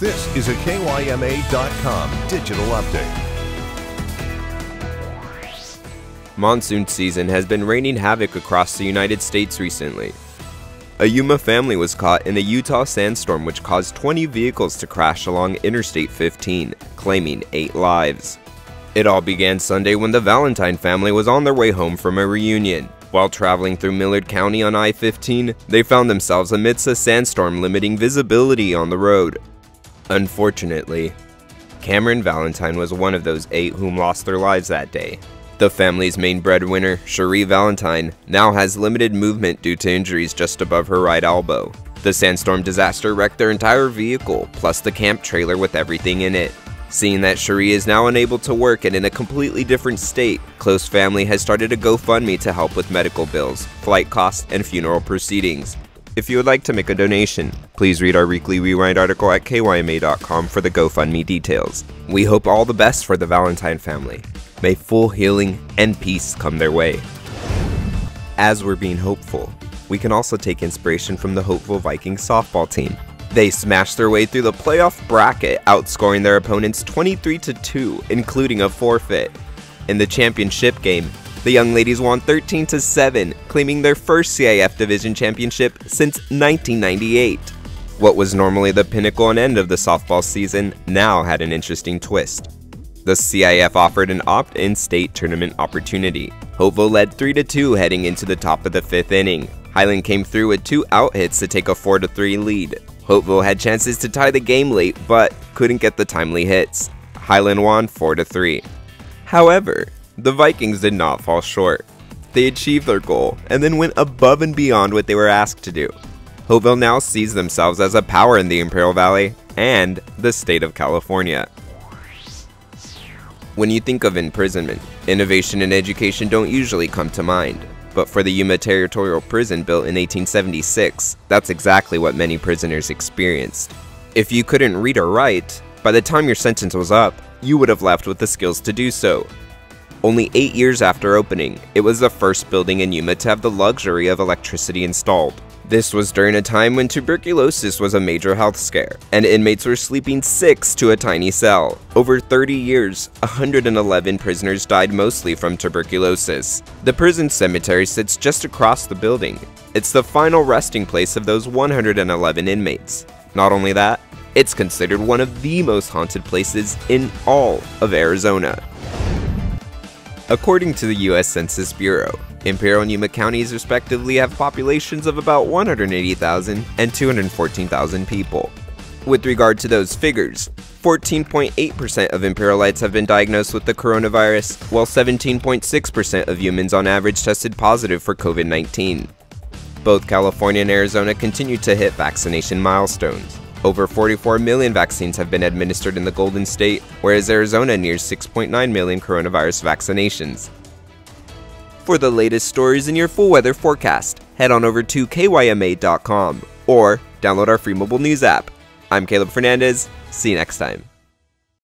This is a KYMA.com digital update. Monsoon season has been raining havoc across the United States recently. A Yuma family was caught in a Utah sandstorm which caused 20 vehicles to crash along Interstate 15, claiming 8 lives. It all began Sunday when the Valentine family was on their way home from a reunion. While traveling through Millard County on I-15, they found themselves amidst a sandstorm limiting visibility on the road. Unfortunately, Cameron Valentine was one of those eight whom lost their lives that day. The family's main breadwinner, Cherie Valentine, now has limited movement due to injuries just above her right elbow. The sandstorm disaster wrecked their entire vehicle, plus the camp trailer with everything in it. Seeing that Cherie is now unable to work and in a completely different state, Close Family has started a GoFundMe to help with medical bills, flight costs, and funeral proceedings. If you would like to make a donation, please read our weekly Rewind article at kyma.com for the GoFundMe details. We hope all the best for the Valentine family. May full healing and peace come their way. As we're being hopeful, we can also take inspiration from the Holtville Vikings softball team. They smashed their way through the playoff bracket, outscoring their opponents 23 2, including a forfeit. In the championship game, the young ladies won 13 to 7, claiming their first CIF Division championship since 1998. What was normally the pinnacle and end of the softball season now had an interesting twist. The CIF offered an opt-in state tournament opportunity. Holtville led 3-2 heading into the top of the 5th inning. Highland came through with two out hits to take a 4-3 lead. Holtville had chances to tie the game late, but couldn't get the timely hits. Highland won 4-3. However, the Vikings did not fall short. They achieved their goal, and then went above and beyond what they were asked to do. Holtville now sees themselves as a power in the Imperial Valley and the state of California. When you think of imprisonment, innovation and education don't usually come to mind. But for the Yuma Territorial Prison built in 1876, that's exactly what many prisoners experienced. If you couldn't read or write, by the time your sentence was up, you would have left with the skills to do so. Only eight years after opening, it was the first building in Yuma to have the luxury of electricity installed. This was during a time when tuberculosis was a major health scare, and inmates were sleeping six to a tiny cell. Over 30 years, 111 prisoners died mostly from tuberculosis. The prison cemetery sits just across the building. It's the final resting place of those 111 inmates. Not only that, it's considered one of the most haunted places in all of Arizona. According to the US Census Bureau, Imperial and Yuma counties respectively have populations of about 180,000 and 214,000 people. With regard to those figures, 14.8% of Imperialites have been diagnosed with the coronavirus, while 17.6% of Yumans on average tested positive for COVID-19. Both California and Arizona continue to hit vaccination milestones. Over 44 million vaccines have been administered in the Golden State, whereas Arizona nears 6.9 million coronavirus vaccinations. For the latest stories in your full weather forecast, head on over to kyma.com or download our free mobile news app. I'm Caleb Fernandez. See you next time.